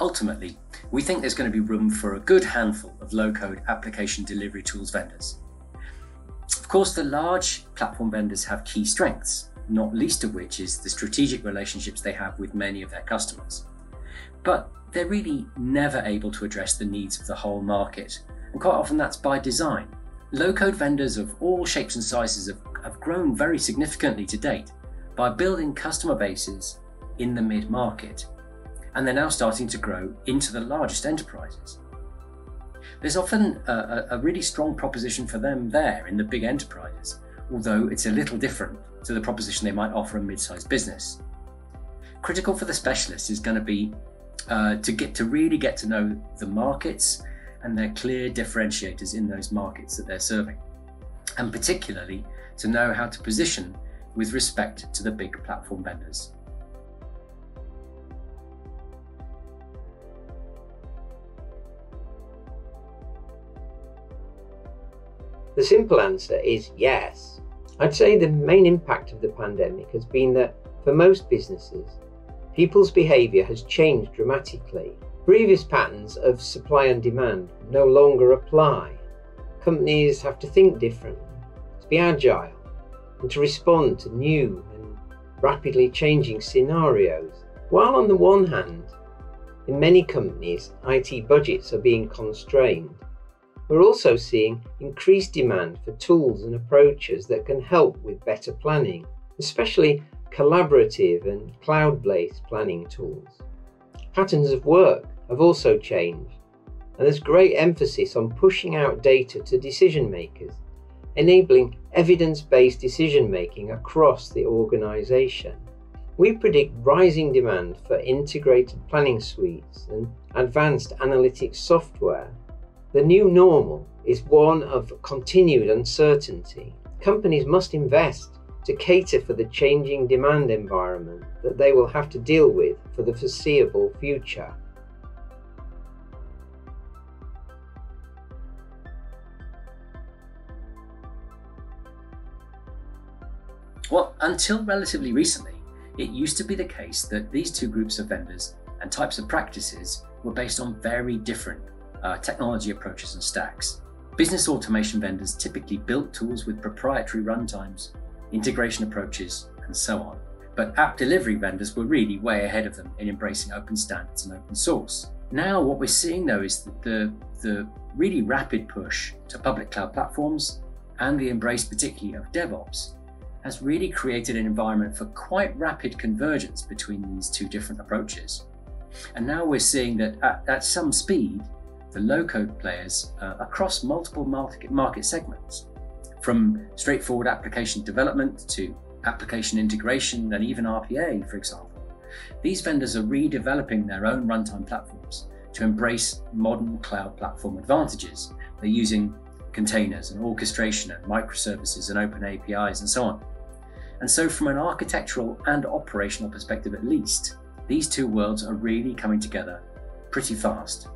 Ultimately, we think there's going to be room for a good handful of low code application delivery tools vendors. Of course, the large platform vendors have key strengths, not least of which is the strategic relationships they have with many of their customers. But they're really never able to address the needs of the whole market, and quite often that's by design. Low code vendors of all shapes and sizes have, have grown very significantly to date by building customer bases in the mid market, and they're now starting to grow into the largest enterprises. There's often a, a really strong proposition for them there in the big enterprises, although it's a little different to the proposition they might offer a mid-sized business. Critical for the specialists is going to be uh, to get to really get to know the markets and their clear differentiators in those markets that they're serving, and particularly to know how to position with respect to the big platform vendors. The simple answer is yes. I'd say the main impact of the pandemic has been that for most businesses, people's behaviour has changed dramatically. Previous patterns of supply and demand no longer apply. Companies have to think differently, to be agile, and to respond to new and rapidly changing scenarios. While on the one hand, in many companies, IT budgets are being constrained, we're also seeing increased demand for tools and approaches that can help with better planning, especially collaborative and cloud based planning tools. Patterns of work have also changed, and there's great emphasis on pushing out data to decision makers, enabling evidence based decision making across the organization. We predict rising demand for integrated planning suites and advanced analytics software the new normal is one of continued uncertainty. Companies must invest to cater for the changing demand environment that they will have to deal with for the foreseeable future. Well, until relatively recently, it used to be the case that these two groups of vendors and types of practices were based on very different uh, technology approaches and stacks. Business automation vendors typically built tools with proprietary runtimes, integration approaches, and so on. But app delivery vendors were really way ahead of them in embracing open standards and open source. Now, what we're seeing though is that the, the really rapid push to public cloud platforms and the embrace, particularly of DevOps, has really created an environment for quite rapid convergence between these two different approaches. And now we're seeing that at, at some speed, the low-code players uh, across multiple market segments, from straightforward application development to application integration and even RPA, for example. These vendors are redeveloping their own runtime platforms to embrace modern cloud platform advantages. They're using containers and orchestration and microservices and open APIs and so on. And so from an architectural and operational perspective at least, these two worlds are really coming together pretty fast.